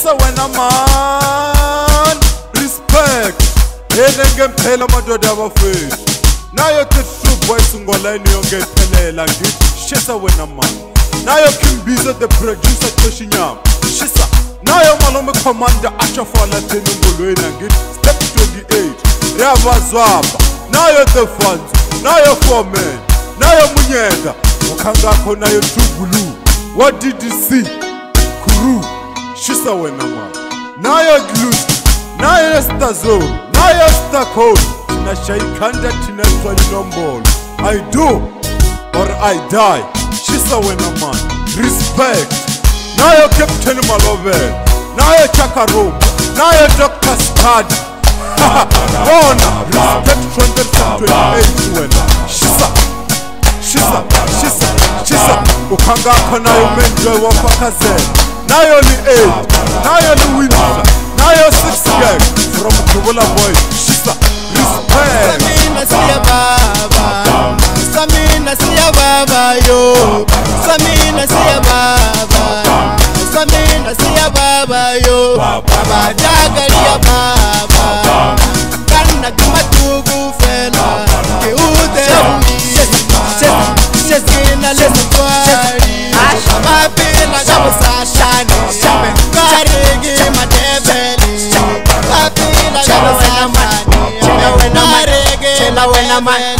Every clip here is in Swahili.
Yes, wena man respect yenenge mphela amadoda abafethu nayo tethrue boys ngolani yonke iphelela ngithi shisa wena mani nayo kimbize the producer Toshinyam inyama shisa nayo malume commander ashofalateni engolweni angithi step 28 riyabazwaba nayo the funds nayo foreman nayo munyeda ukhangakho nayo tubulu see? crew gusa we mama nayo glute, nayo stazone nayo stacone tunashaikanda tinaitwa linombolo i do or i die shisa wena man respect nayo captain Malove, nayo chakaruma nayo dr stadi bona respect from the the top to 2028 wena shisa shisa shisa shisa ukangakho nayo umenjwe wapakaze nayo ni edge Now you're the winner. Now you're six again. From Kubula boy, Shisa, respect. Samina siya baba. yo. Samina siya baba. Samina siya baba yo. Baba jagalia baba. Kana kama tugu fela. Keute mimi. Sesina leskwari. Mapela kabusasha. my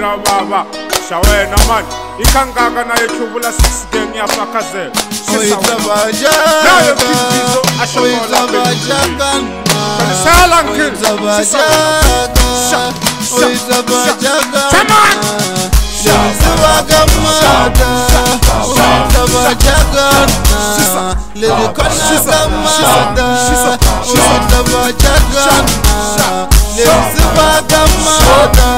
ravava xa wena mani yi kangaka na yetluvula sisteme ya fakazela xisaaxaoi رسالة انكل وإذا بجاك سمعك وإذا بجاك وإذا بجاك للكل سمعك وإذا بجاك للسبا جمعك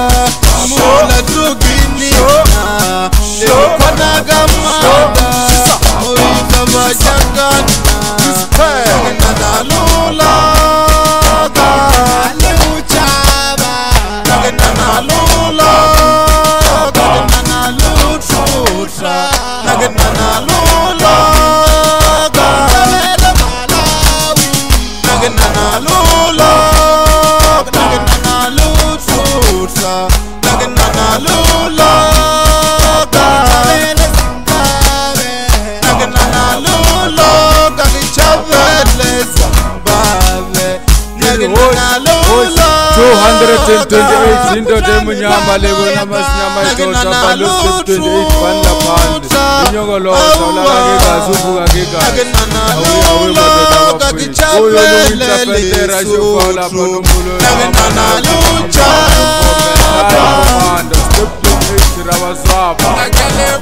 ndodemunyambalekonamasinyamaiosaalo 28 vanlapande inyongolosolakakekazuvukakekaa Thank you.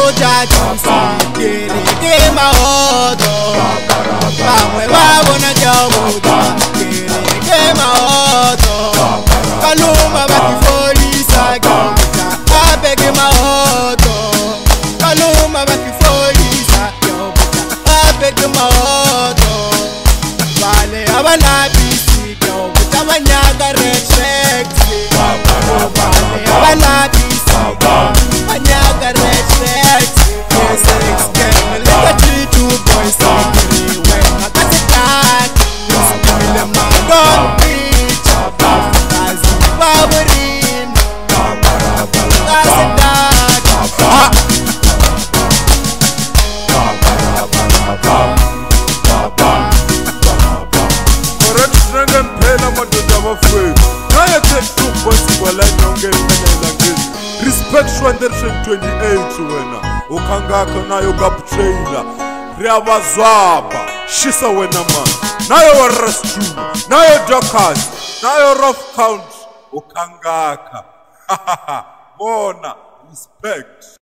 ukangaka nayo gabutreina riavazwaba shisa wena mani nayo warastuma nayo dokas nayo rof count ukangaka bona respect